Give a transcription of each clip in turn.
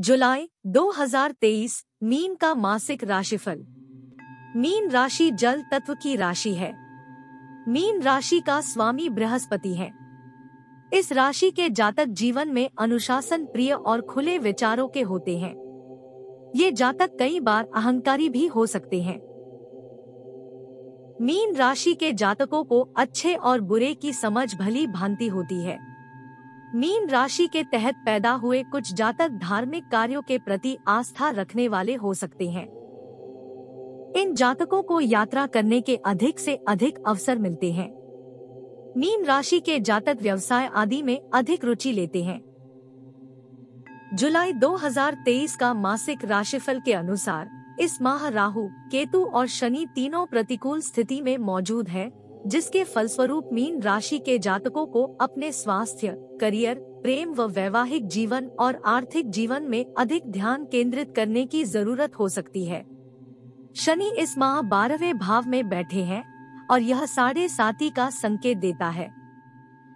जुलाई 2023 mean का मासिक राशिफल। मीन राशि जल तत्व की राशि है। मीन राशि का स्वामी बृहस्पति है। इस राशि के जातक जीवन में अनुशासन प्रिय और खुले विचारों के होते हैं। ये जातक कई बार अहंकारी भी हो सकते हैं। मीन राशि के जातकों को अच्छे और बुरे की समझ भली भांति होती है। मीन राशि के तहत पैदा हुए कुछ जातक धार्मिक कार्यों के प्रति आस्था रखने वाले हो सकते हैं। इन जातकों को यात्रा करने के अधिक से अधिक अवसर मिलते हैं। मीन राशि के जातक व्यवसाय आदि में अधिक रुचि लेते हैं। जुलाई 2023 का मासिक राशिफल के अनुसार इस माह राहु, केतु और शनि तीनों प्रतिकूल स्थिति में मौजूद है। जिसके फलस्वरूप मीन राशि के जातकों को अपने स्वास्थ्य, करियर, प्रेम व वैवाहिक जीवन और आर्थिक जीवन में अधिक ध्यान केंद्रित करने की ज़रूरत हो सकती है। शनि इस माह बारहवें भाव में बैठे हैं और यह साढ़े साथी का संकेत देता है।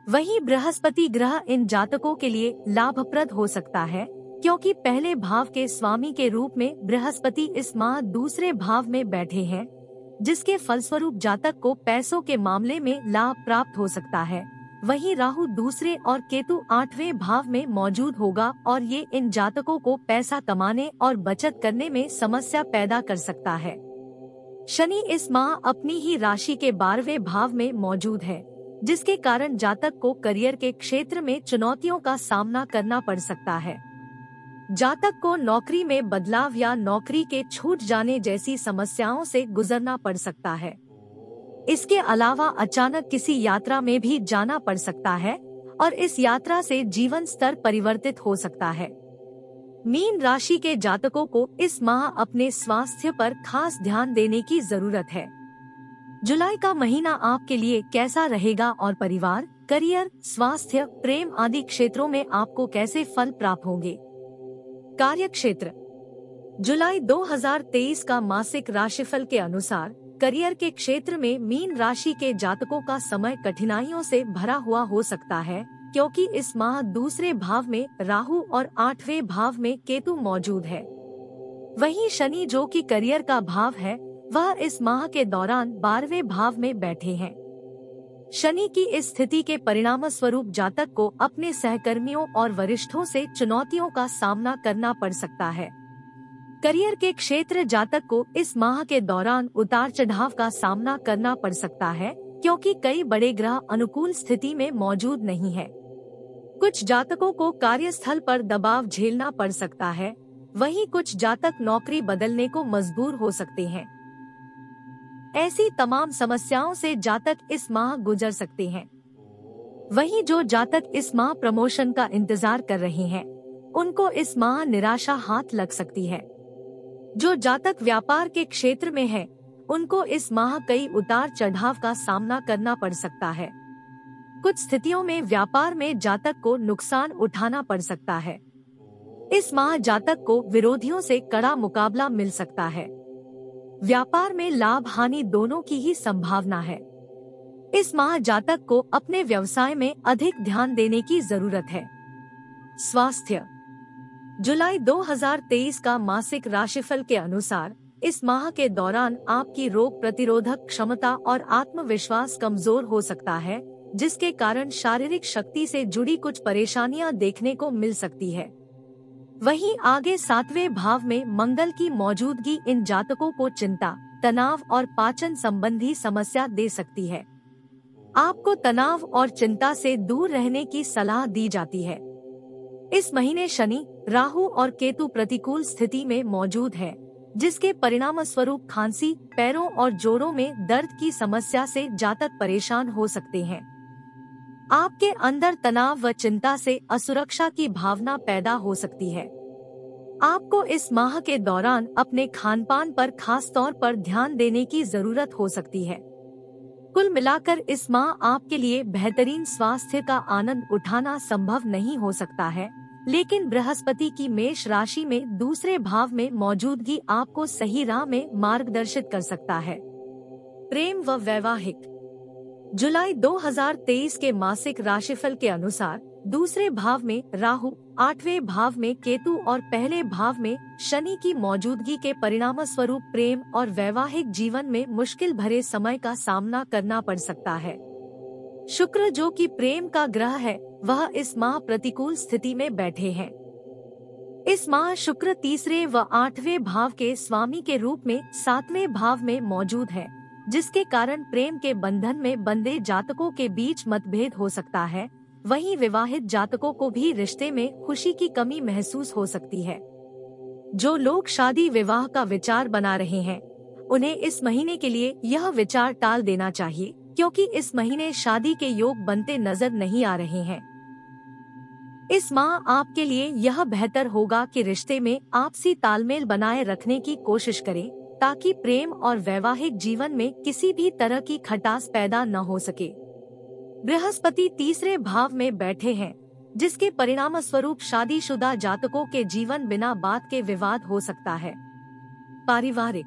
वहीं बृहस्पति ग्रह इन जातकों के लिए लाभप्रद हो सकता है, क्योंकि पहले भाव के स्वामी के रूप में बृहस्पति इस माह दूसरे भाव में बैठे हैं। जिसके फलस्वरूप जातक को पैसों के मामले में लाभ प्राप्त हो सकता है। वहीं राहु दूसरे और केतु आठवें भाव में मौजूद होगा और ये इन जातकों को पैसा कमाने और बचत करने में समस्या पैदा कर सकता है। शनि इस माह अपनी ही राशि के बारहवें भाव में मौजूद है, जिसके कारण जातक को करियर के क्षेत्र में चुनौतियों का सामना करना पड़ सकता है। जातक को नौकरी में बदलाव या नौकरी के छूट जाने जैसी समस्याओं से गुजरना पड़ सकता है। इसके अलावा अचानक किसी यात्रा में भी जाना पड़ सकता है और इस यात्रा से जीवन स्तर परिवर्तित हो सकता है। मीन राशि के जातकों को इस माह अपने स्वास्थ्य पर खास ध्यान देने की ज़रूरत है। जुलाई का महीना आपके लिए कैसा रहेगा और परिवार, करियर, स्वास्थ्य, प्रेम आदि क्षेत्रों में आपको कैसे फल प्राप्त होंगे? कार्य क्षेत्र जुलाई 2023 का मासिक राशिफल के अनुसार, करियर के क्षेत्र में मीन राशि के जातकों का समय कठिनाइयों से भरा हुआ हो सकता है, क्योंकि इस माह दूसरे भाव में राहु और आठवें भाव में केतु मौजूद है। वहीं शनि जो कि करियर का भाव है, वह इस माह के दौरान बारहवें भाव में बैठे हैं। शनि की इस स्थिति के परिणाम स्वरूप जातक को अपने सहकर्मियों और वरिष्ठों से चुनौतियों का सामना करना पड़ सकता है। करियर के क्षेत्र जातक को इस माह के दौरान उतार चढ़ाव का सामना करना पड़ सकता है, क्योंकि कई बड़े ग्रह अनुकूल स्थिति में मौजूद नहीं है। कुछ जातकों को कार्यस्थल पर दबाव झेलना पड़ सकता है, वहीं कुछ जातक नौकरी बदलने को मजबूर हो सकते हैं। ऐसी तमाम समस्याओं से जातक इस माह गुजर सकते हैं। वहीं जो जातक इस माह प्रमोशन का इंतज़ार कर रहे हैं, उनको इस माह निराशा हाथ लग सकती है। जो जातक व्यापार के क्षेत्र में है, उनको इस माह कई उतार चढ़ाव का सामना करना पड़ सकता है। कुछ स्थितियों में व्यापार में जातक को नुकसान उठाना पड़ सकता है। इस माह जातक को विरोधियों से कड़ा मुकाबला मिल सकता है। व्यापार में लाभ हानि दोनों की ही संभावना है। इस माह जातक को अपने व्यवसाय में अधिक ध्यान देने की ज़रूरत है। स्वास्थ्य। जुलाई 2023 का मासिक राशिफल के अनुसार, इस माह के दौरान आपकी रोग प्रतिरोधक क्षमता और आत्मविश्वास कमज़ोर हो सकता है, जिसके कारण शारीरिक शक्ति से जुड़ी कुछ परेशानियाँ देखने को मिल सकती है। वहीं आगे सातवें भाव में मंगल की मौजूदगी इन जातकों को चिंता, तनाव और पाचन संबंधी समस्या दे सकती है। आपको तनाव और चिंता से दूर रहने की सलाह दी जाती है। इस महीने शनि, राहु और केतु प्रतिकूल स्थिति में मौजूद है, जिसके परिणाम स्वरूप खांसी, पैरों और जोड़ों में दर्द की समस्या से जातक परेशान हो सकते हैं। आपके अंदर तनाव व चिंता से असुरक्षा की भावना पैदा हो सकती है। आपको इस माह के दौरान अपने खान पान पर खास तौर पर ध्यान देने की ज़रूरत हो सकती है। कुल मिलाकर इस माह आपके लिए बेहतरीन स्वास्थ्य का आनंद उठाना संभव नहीं हो सकता है, लेकिन बृहस्पति की मेष राशि में दूसरे भाव में मौजूदगी आपको सही राह में मार्गदर्शित कर सकता है। प्रेम व वैवाहिक जुलाई 2023 के मासिक राशिफल के अनुसार, दूसरे भाव में राहु, आठवें भाव में केतु और पहले भाव में शनि की मौजूदगी के परिणाम स्वरूप प्रेम और वैवाहिक जीवन में मुश्किल भरे समय का सामना करना पड़ सकता है। शुक्र जो कि प्रेम का ग्रह है, वह इस माह प्रतिकूल स्थिति में बैठे हैं। इस माह शुक्र तीसरे व आठवें भाव के स्वामी के रूप में सातवें भाव में मौजूद है। जिसके कारण प्रेम के बंधन में बंधे जातकों के बीच मतभेद हो सकता है, वहीं विवाहित जातकों को भी रिश्ते में खुशी की कमी महसूस हो सकती है। जो लोग शादी विवाह का विचार बना रहे हैं, उन्हें इस महीने के लिए यह विचार टाल देना चाहिए, क्योंकि इस महीने शादी के योग बनते नज़र नहीं आ रहे हैं। इस माह आपके लिए यह बेहतर होगा कि रिश्ते में आपसी तालमेल बनाए रखने की कोशिश करें। ताकि प्रेम और वैवाहिक जीवन में किसी भी तरह की खटास पैदा न हो सके। बृहस्पति तीसरे भाव में बैठे हैं, जिसके परिणाम स्वरूप शादीशुदा जातकों के जीवन बिना बात के विवाद हो सकता है। पारिवारिक,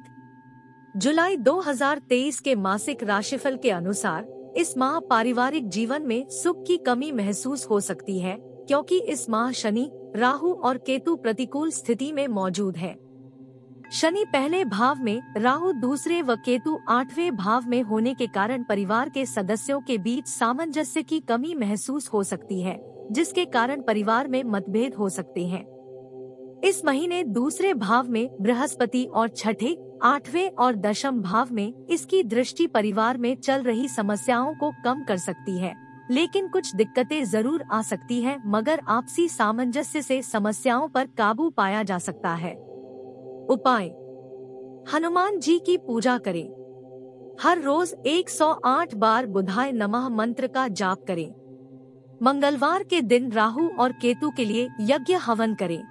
जुलाई 2023 के मासिक राशिफल के अनुसार, इस माह पारिवारिक जीवन में सुख की कमी महसूस हो सकती है, क्योंकि इस माह शनि, राहु और केतु प्रतिकूल स्थिति में मौजूद है। शनि पहले भाव में, राहु दूसरे व केतु आठवें भाव में होने के कारण परिवार के सदस्यों के बीच सामंजस्य की कमी महसूस हो सकती है, जिसके कारण परिवार में मतभेद हो सकते हैं। इस महीने दूसरे भाव में, बृहस्पति और छठे, आठवें और दशम भाव में, इसकी दृष्टि परिवार में चल रही समस्याओं को कम कर सकती है, लेकिन कुछ दिक्कतें ज़रूर आ सकती हैं, मगर आपसी सामंजस्य से समस्याओं पर काबू पाया जा सकता है। उपाय। हनुमान जी की पूजा करें। हर रोज 108 बार बुधाय नमः मंत्र का जाप करें। मंगलवार के दिन राहु और केतु के लिए यज्ञ हवन करें।